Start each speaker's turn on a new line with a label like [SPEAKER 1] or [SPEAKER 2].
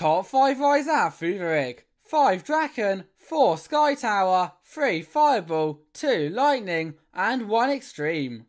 [SPEAKER 1] Top 5 Rise Out Fuverig. 5 Draken, 4 Sky Tower, 3 Fireball, 2 Lightning, and 1 Extreme.